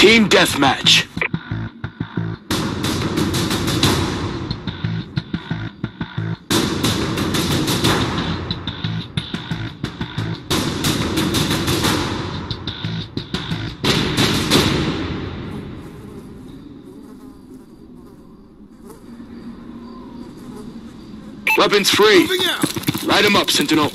Team Deathmatch. Weapons free. Light 'em up, Sentinel.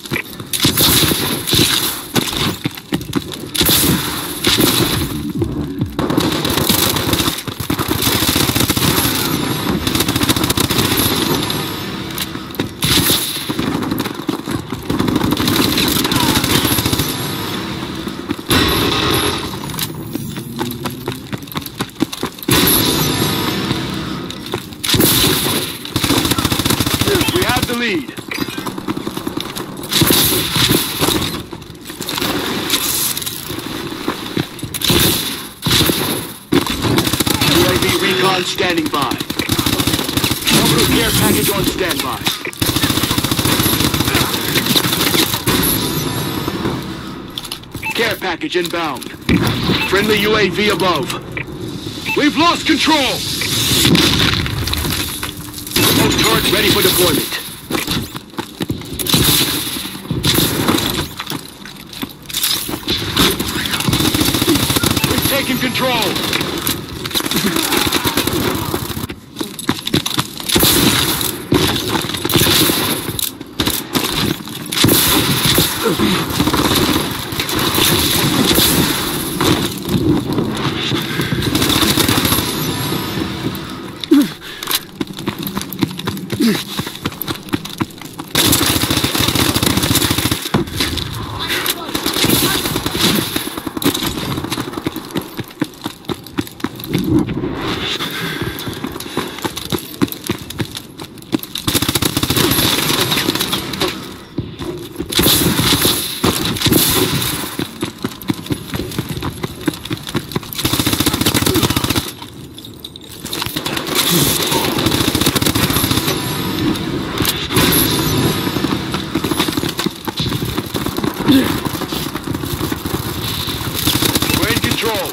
Recon standing by. Orbital care package on standby. Care package inbound. Friendly UAV above. We've lost control! Remote turret ready for deployment. We've taken control. We're in control.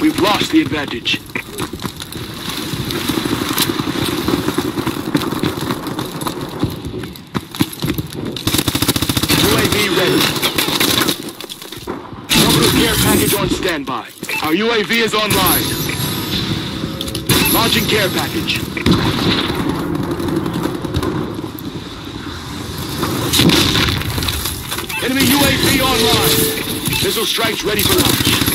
We've lost the advantage. UAV ready. Orbital care package on standby. Our UAV is online. Launching care package. Enemy UAV online. Missile strikes ready for launch.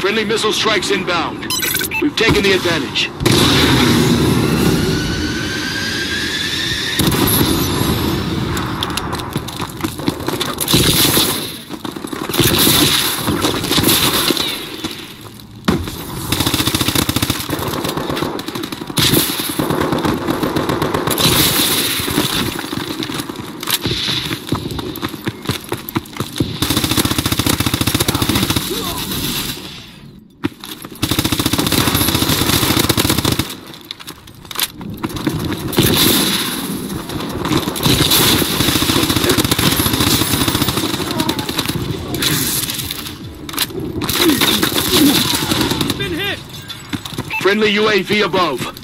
Friendly missile strikes inbound. We've taken the advantage. Been hit. Friendly UAV above.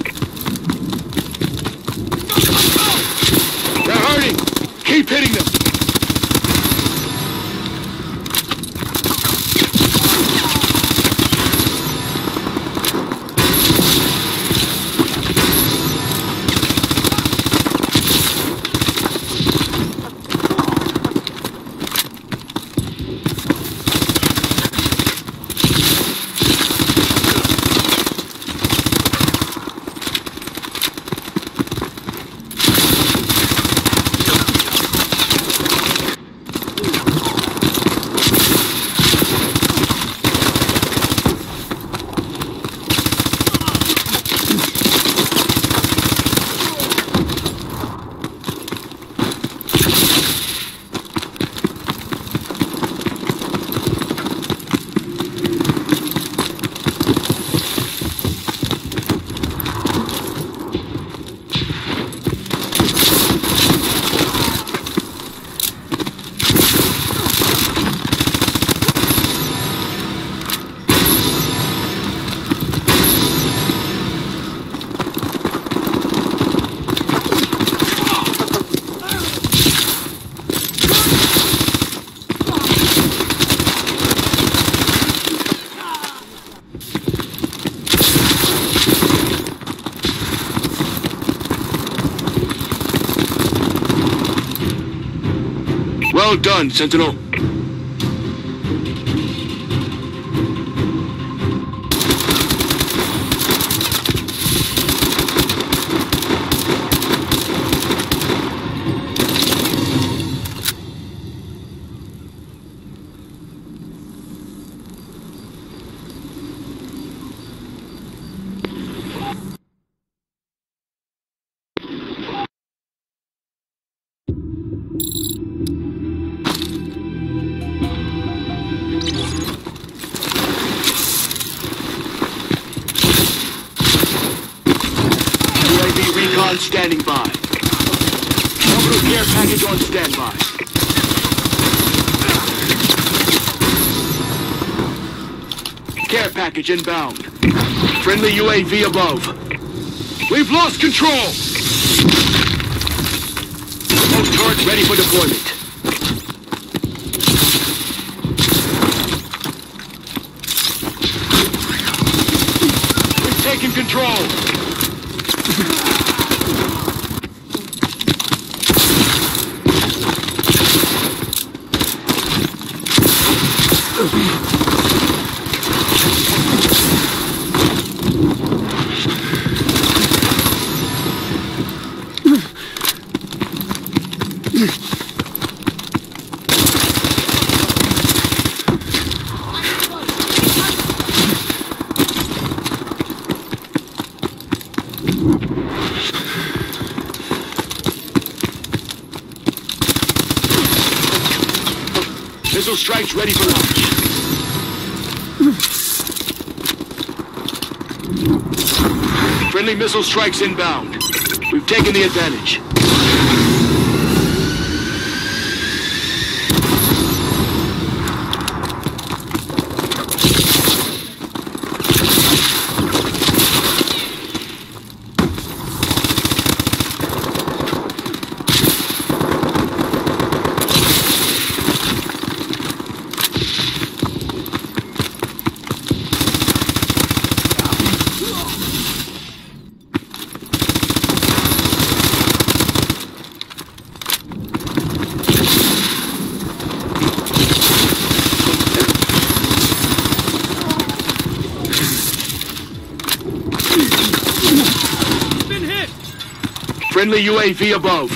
Well done, Sentinel. Recon standing by. Orbital care package on standby. Care package inbound. Friendly UAV above. We've lost control! Remote turret ready for deployment. We've taken control! Missile strikes ready for launch. Friendly missile strikes inbound. We've taken the advantage. Been hit! Friendly UAV above.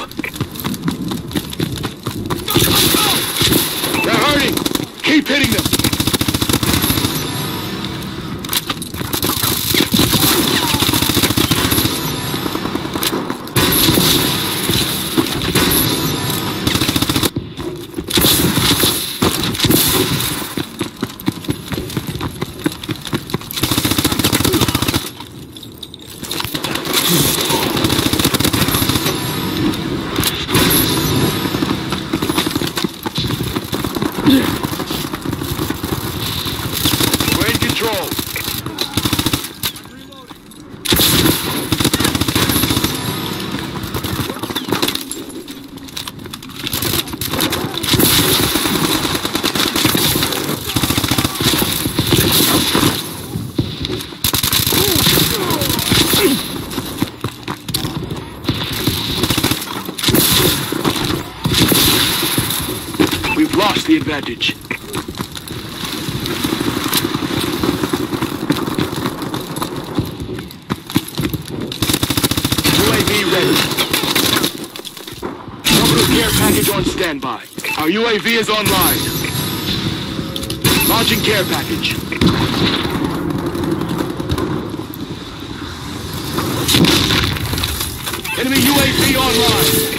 They're hurting. Keep hitting them. We're in control. We've lost the advantage. UAV ready. Orbital care package on standby. Our UAV is online. Launching care package. Enemy UAV online.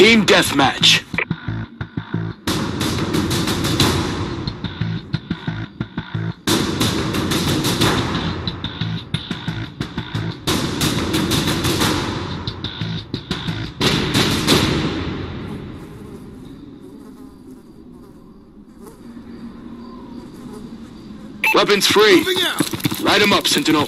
Team Deathmatch. Weapons free. Light 'em up, Sentinel.